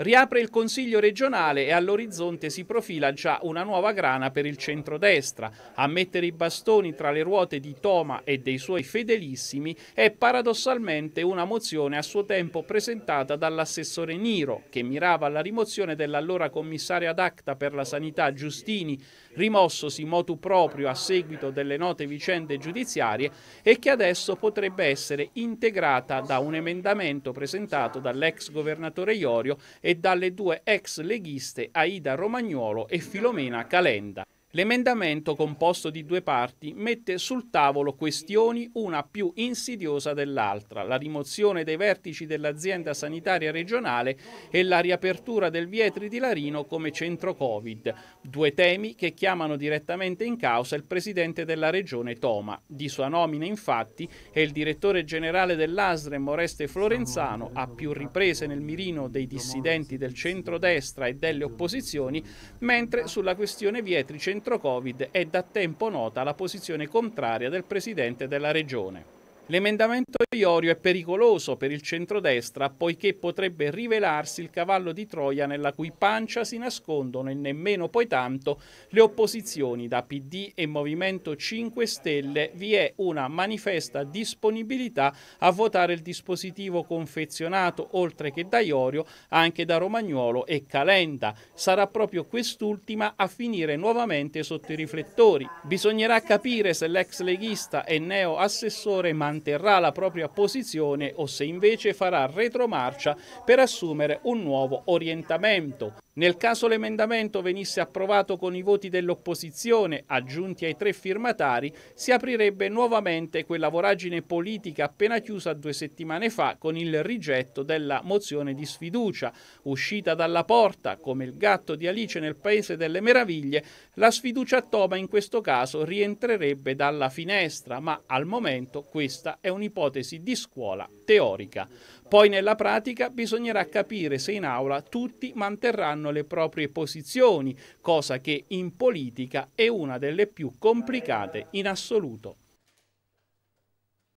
Riapre il Consiglio regionale e all'orizzonte si profila già una nuova grana per il centrodestra. A mettere i bastoni tra le ruote di Toma e dei suoi fedelissimi è paradossalmente una mozione a suo tempo presentata dall'assessore Niro, che mirava alla rimozione dell'allora commissario ad acta per la sanità Giustini, rimossosi motu proprio a seguito delle note vicende giudiziarie e che adesso potrebbe essere integrata da un emendamento presentato dall'ex governatore Iorio dalle due ex leghiste Aida Romagnuolo e Filomena Calenda. L'emendamento, composto di due parti, mette sul tavolo questioni una più insidiosa dell'altra, la rimozione dei vertici dell'azienda sanitaria regionale e la riapertura del Vietri di Larino come centro Covid, due temi che chiamano direttamente in causa il presidente della regione Toma. Di sua nomina, infatti, è il direttore generale dell'ASREM Oreste Florenzano, a più riprese nel mirino dei dissidenti del centro-destra e delle opposizioni, mentre sulla questione Vietri centrale centro Covid è da tempo nota la posizione contraria del Presidente della Regione. L'emendamento Iorio è pericoloso per il centrodestra poiché potrebbe rivelarsi il cavallo di Troia nella cui pancia si nascondono e nemmeno poi tanto le opposizioni da PD e Movimento 5 Stelle vi è una manifesta disponibilità a votare il dispositivo confezionato oltre che da Iorio anche da Romagnuolo e Calenda. Sarà proprio quest'ultima a finire nuovamente sotto i riflettori. Bisognerà capire se l'ex leghista e neo assessore manterrà manterrà la propria posizione o se invece farà retromarcia per assumere un nuovo orientamento. Nel caso l'emendamento venisse approvato con i voti dell'opposizione aggiunti ai tre firmatari, si aprirebbe nuovamente quella voragine politica appena chiusa due settimane fa con il rigetto della mozione di sfiducia. Uscita dalla porta, come il gatto di Alice nel Paese delle Meraviglie, la sfiducia a Toma in questo caso rientrerebbe dalla finestra, ma al momento questa è un'ipotesi di scuola teorica. Poi nella pratica bisognerà capire se in aula tutti manterranno le proprie posizioni, cosa che in politica è una delle più complicate in assoluto.